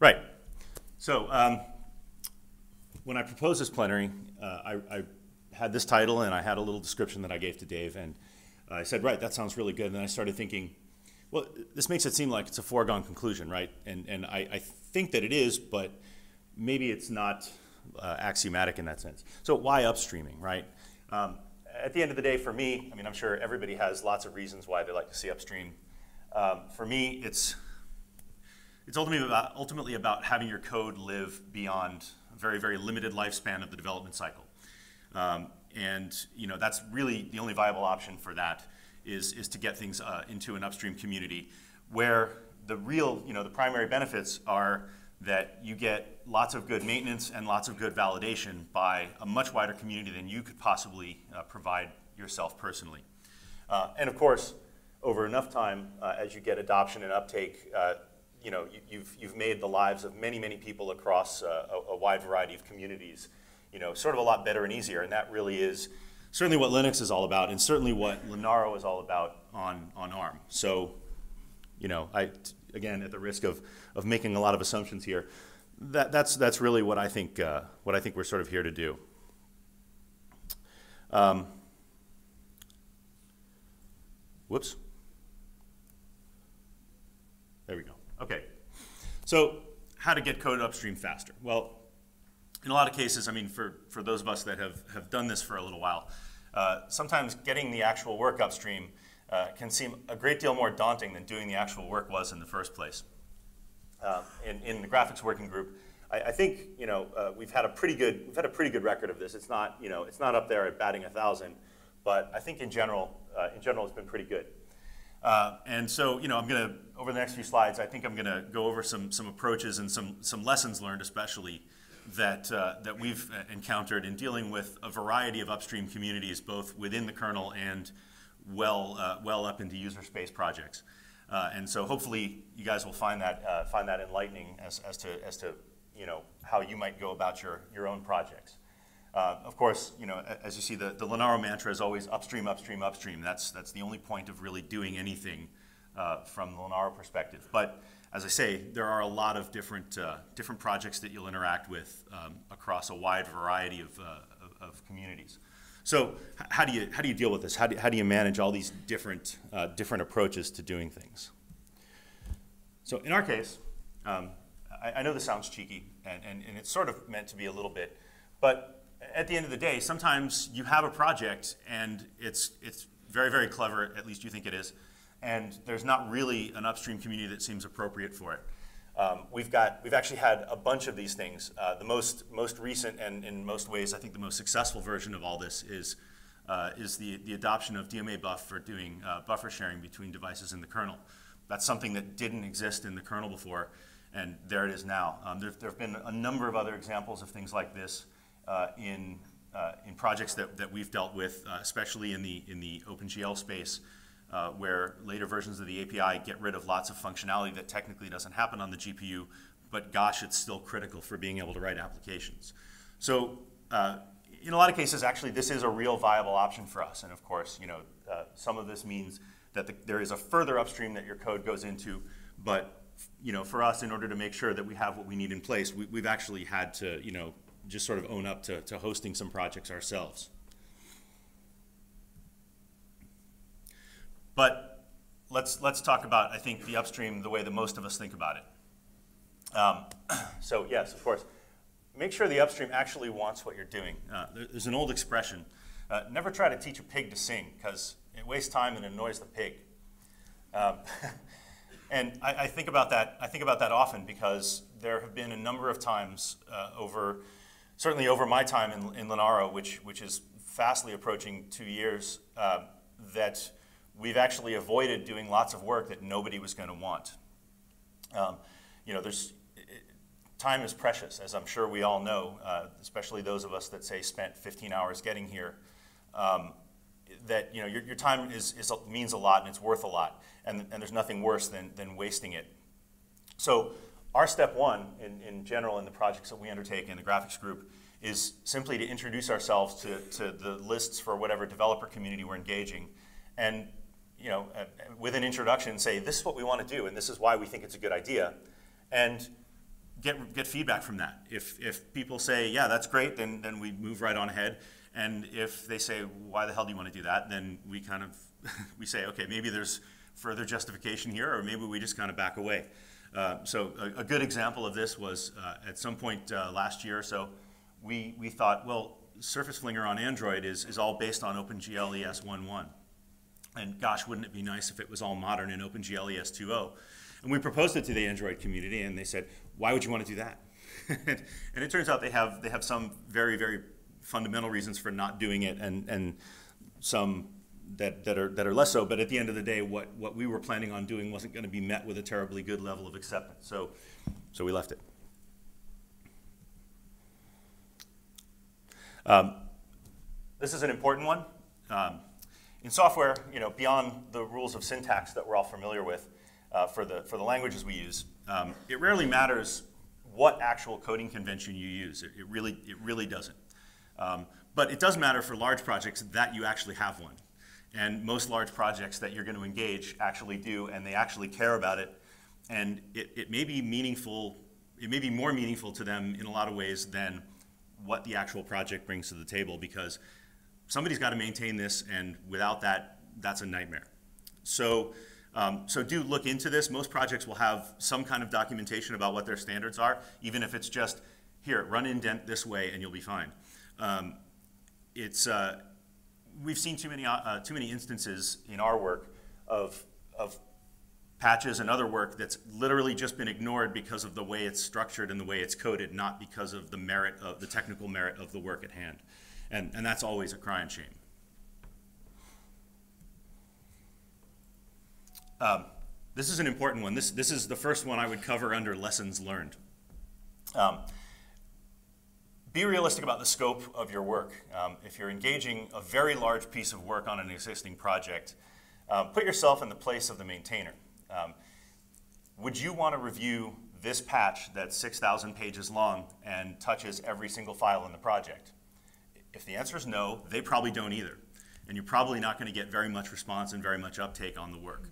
Right. So um, when I proposed this plenary, uh, I, I, had this title and I had a little description that I gave to Dave, and I said, right, that sounds really good. And then I started thinking, well, this makes it seem like it's a foregone conclusion, right? And, and I, I think that it is, but maybe it's not uh, axiomatic in that sense. So why upstreaming, right? Um, at the end of the day, for me, I mean, I'm sure everybody has lots of reasons why they like to see upstream. Um, for me, it's it's ultimately about, ultimately about having your code live beyond a very, very limited lifespan of the development cycle. Um, and you know, that's really the only viable option for that is, is to get things uh, into an upstream community where the real, you know, the primary benefits are that you get lots of good maintenance and lots of good validation by a much wider community than you could possibly uh, provide yourself personally. Uh, and of course, over enough time, uh, as you get adoption and uptake, uh, you know, you, you've, you've made the lives of many, many people across uh, a, a, wide variety of communities, you know, sort of a lot better and easier. And that really is certainly what Linux is all about, and certainly what Linaro is all about on, on ARM. So, you know, I, again, at the risk of, of making a lot of assumptions here, that, that's, that's really what I think, uh, what I think we're sort of here to do. Um, whoops. There we go. Okay, so how to get code upstream faster? Well, in a lot of cases, I mean, for, for those of us that have, have done this for a little while, uh, sometimes getting the actual work upstream uh, can seem a great deal more daunting than doing the actual work was in the first place. Uh, in, in the graphics working group, I, I think you know uh, we've had a pretty good we've had a pretty good record of this. It's not you know it's not up there at batting a thousand, but I think in general uh, in general it's been pretty good. Uh, and so, you know, I'm going to, over the next few slides, I think I'm going to go over some, some approaches and some, some lessons learned, especially that, uh, that we've uh, encountered in dealing with a variety of upstream communities, both within the kernel and well, uh, well up into user space projects. Uh, and so hopefully you guys will find that, find that enlightening as, as, to, as to, you know, how you might go about your, your own projects. Uh, of course, you know, as you see, the, the Linaro mantra is always upstream, upstream, upstream. That's, that's the only point of really doing anything uh, from the Linaro perspective. But as I say, there are a lot of different, uh, different projects that you'll interact with um, across a wide variety of, uh, of, of, communities. So how do, you, how do you deal with this? How do, how do you manage all these different, uh, different approaches to doing things? So in our case, um, I, I, know this sounds cheeky, and, and, and it's sort of meant to be a little bit, but at the end of the day, sometimes you have a project and it's, it's very, very clever, at least you think it is, and there's not really an upstream community that seems appropriate for it. Um, we've got, we've actually had a bunch of these things. Uh, the most, most recent and in most ways, I think the most successful version of all this is, uh, is the, the adoption of DMA-BUF for doing uh, buffer sharing between devices in the kernel. That's something that didn't exist in the kernel before, and there it is now. Um, there, there have been a number of other examples of things like this in, uh, in projects that, that we've dealt with, uh, especially in the, in the OpenGL space, uh, where later versions of the API get rid of lots of functionality that technically doesn't happen on the GPU, but gosh, it's still critical for being able to write applications. So uh, in a lot of cases, actually, this is a real viable option for us. And of course, you know, uh, some of this means that the, there is a further upstream that your code goes into, but you know, for us, in order to make sure that we have what we need in place, we, have actually had to, you know, just sort of own up to, to hosting some projects ourselves. But let's, let's talk about, I think, the upstream the way that most of us think about it. Um, so yes, of course, make sure the upstream actually wants what you're doing. Uh, there's an old expression, uh, never try to teach a pig to sing because it wastes time and annoys the pig. Um, and I, I, think about that, I think about that often because there have been a number of times uh, over certainly over my time in, in Linaro, which, which is fastly approaching two years, uh, that we've actually avoided doing lots of work that nobody was going to want. Um, you know, there's, time is precious, as I'm sure we all know, uh, especially those of us that say spent 15 hours getting here. Um, that you know your, your time is, is, means a lot and it's worth a lot, and, and there's nothing worse than, than wasting it. So our step one, in, in general, in the projects that we undertake in the graphics group, is simply to introduce ourselves to, to the lists for whatever developer community we're engaging. And you know, with an introduction, say, this is what we want to do, and this is why we think it's a good idea. And get, get feedback from that. If, if people say, yeah, that's great, then, then we move right on ahead. And if they say, why the hell do you want to do that? Then we kind of, we say, okay, maybe there's further justification here, or maybe we just kind of back away. Uh, so a, a, good example of this was uh, at some point uh, last year or so, we, we thought, well, Surface Flinger on Android is, is all based on OpenGL ES 1.1. And gosh, wouldn't it be nice if it was all modern in OpenGL ES 2.0? And we proposed it to the Android community, and they said, why would you want to do that? and it turns out they have, they have some very, very fundamental reasons for not doing it, and, and some that, that, are, that are less so. But at the end of the day, what, what we were planning on doing wasn't going to be met with a terribly good level of acceptance. So, so we left it. Um, this is an important one. Um, in software, you know, beyond the rules of syntax that we're all familiar with, uh, for, the, for the languages we use. Um, it rarely matters what actual coding convention you use. It, it really, it really doesn't. Um, but it does matter for large projects that you actually have one. And most large projects that you're going to engage actually do, and they actually care about it. And it, it may be meaningful, it may be more meaningful to them in a lot of ways than what the actual project brings to the table because somebody's got to maintain this, and without that, that's a nightmare. So um, so do look into this. Most projects will have some kind of documentation about what their standards are, even if it's just, here, run indent this way and you'll be fine. Um, it's, uh, we've seen too many, uh, too many instances in our work of, of patches and other work that's literally just been ignored because of the way it's structured and the way it's coded, not because of the merit of the technical merit of the work at hand. And, and that's always a crying shame. Um, this is an important one. This, this is the first one I would cover under lessons learned. Um, be realistic about the scope of your work. Um, if you're engaging a very large piece of work on an existing project, um, put yourself in the place of the maintainer. Um, would you want to review this patch that's 6,000 pages long and touches every single file in the project? If the answer is no, they probably don't either. And you're probably not going to get very much response and very much uptake on the work.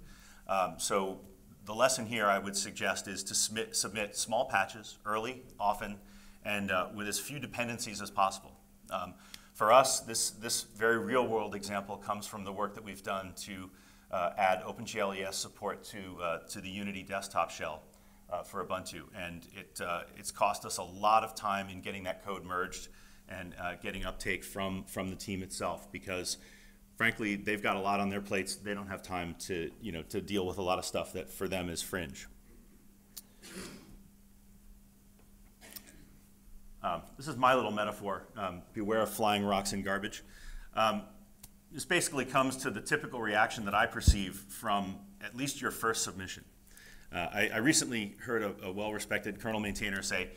Um, so the lesson here I would suggest is to submit, submit small patches early, often, and uh, with as few dependencies as possible. Um, for us, this, this very real world example comes from the work that we've done to uh, add OpenGL ES support to, uh, to the Unity desktop shell uh, for Ubuntu. And it, uh, it's cost us a lot of time in getting that code merged and uh, getting uptake from, from the team itself because frankly, they've got a lot on their plates. They don't have time to, you know, to deal with a lot of stuff that for them is fringe. Um, this is my little metaphor. Um, beware of flying rocks and garbage. Um, this basically comes to the typical reaction that I perceive from at least your first submission. Uh, I, I, recently heard a, a well-respected kernel maintainer say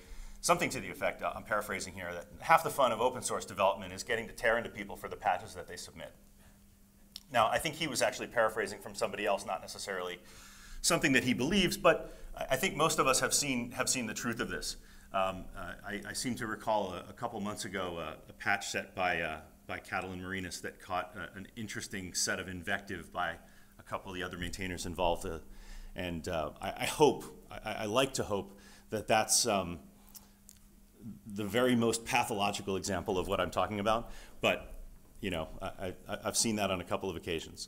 something to the effect, uh, I'm paraphrasing here, that half the fun of open source development is getting to tear into people for the patches that they submit. Now, I think he was actually paraphrasing from somebody else, not necessarily something that he believes, but I think most of us have seen, have seen the truth of this. Um, uh, I, I, seem to recall a, a couple months ago uh, a patch set by, uh, by Catalin Marinas that caught uh, an interesting set of invective by a couple of the other maintainers involved. Uh, and uh, I, I, hope, I, I, like to hope, that that's um, the very most pathological example of what I'm talking about. But you know, I, have seen that on a couple of occasions.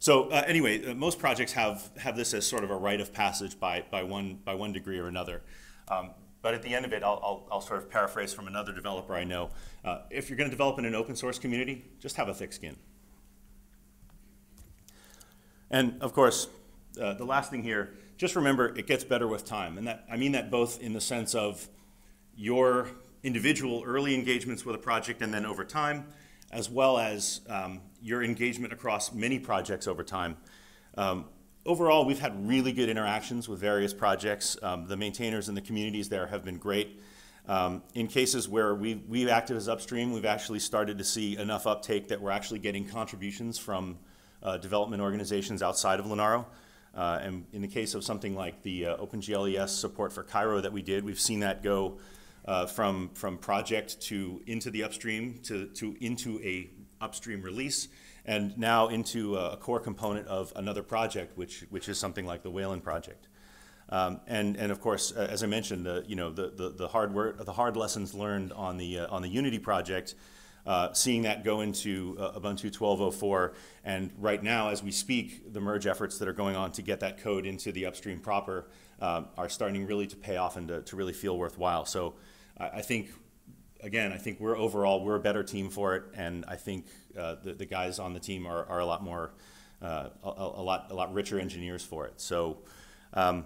So uh, anyway, uh, most projects have, have this as sort of a rite of passage by, by, one, by one degree or another. Um, but at the end of it, I'll, I'll, I'll, sort of paraphrase from another developer I know. Uh, if you're going to develop in an open source community, just have a thick skin. And of course, uh, the last thing here, just remember it gets better with time. And that, I mean that both in the sense of your individual early engagements with a project and then over time, as well as um, your engagement across many projects over time. Um, overall, we've had really good interactions with various projects. Um, the maintainers and the communities there have been great. Um, in cases where we've, we've acted as upstream, we've actually started to see enough uptake that we're actually getting contributions from uh, development organizations outside of Linaro. Uh, and in the case of something like the uh, OpenGLES support for Cairo that we did, we've seen that go uh, from, from project to into the upstream to, to into a upstream release and now into a, core component of another project, which, which is something like the Wayland project. Um, and, and of course, uh, as I mentioned, the, you know, the, the, the hard work, the hard lessons learned on the, uh, on the Unity project, uh, seeing that go into uh, Ubuntu 12.04, and right now, as we speak, the merge efforts that are going on to get that code into the upstream proper um, are starting really to pay off and to, to really feel worthwhile. So I, I think, again, I think we're overall, we're a better team for it, and I think uh, the, the guys on the team are, are a lot more, uh, a, a lot, a lot richer engineers for it. So um,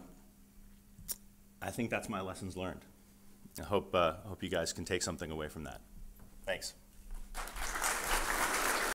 I think that's my lessons learned. I hope, uh, hope you guys can take something away from that. Thanks.